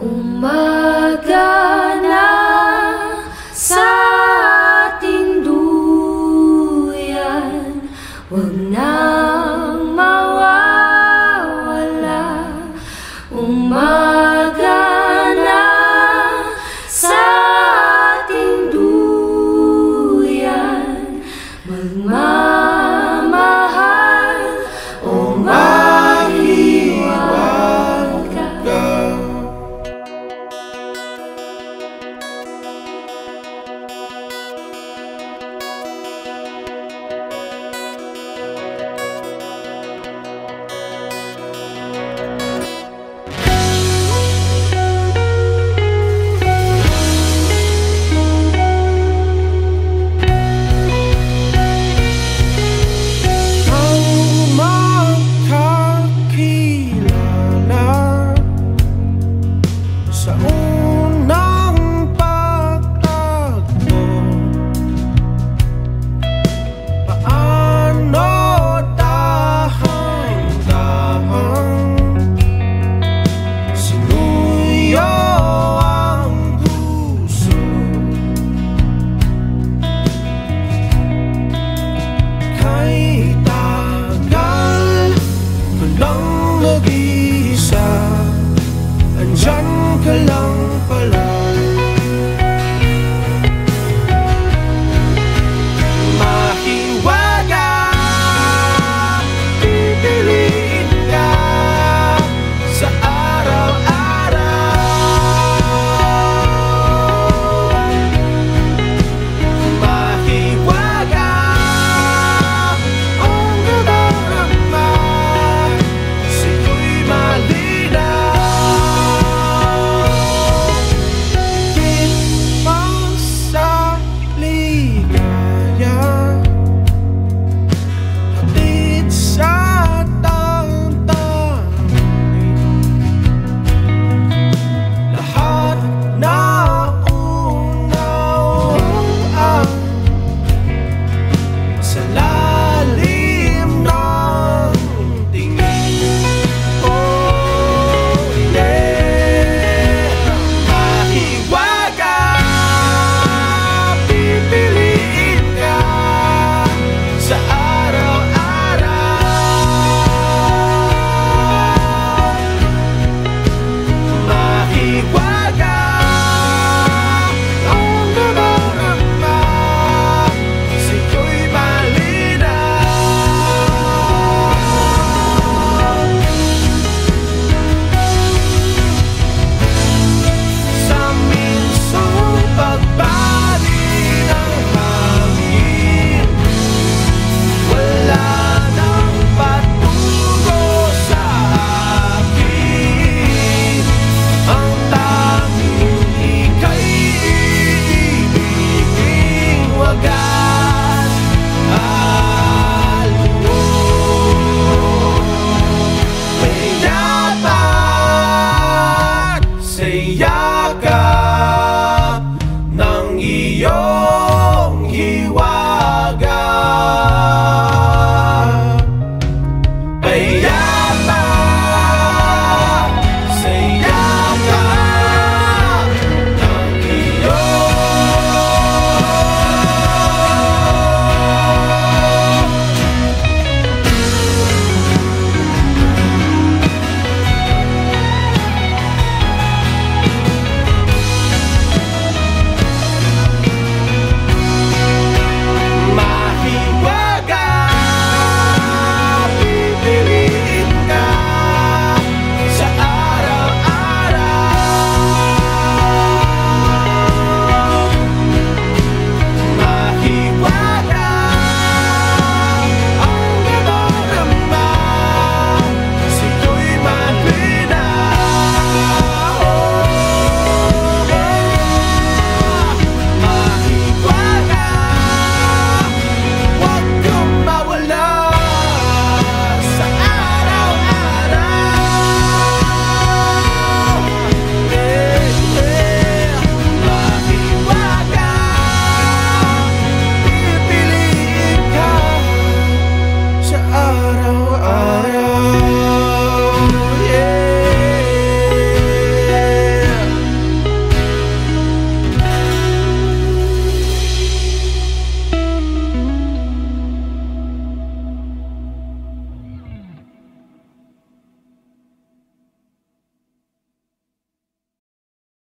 Umaga na sa ating duyan. Huwag na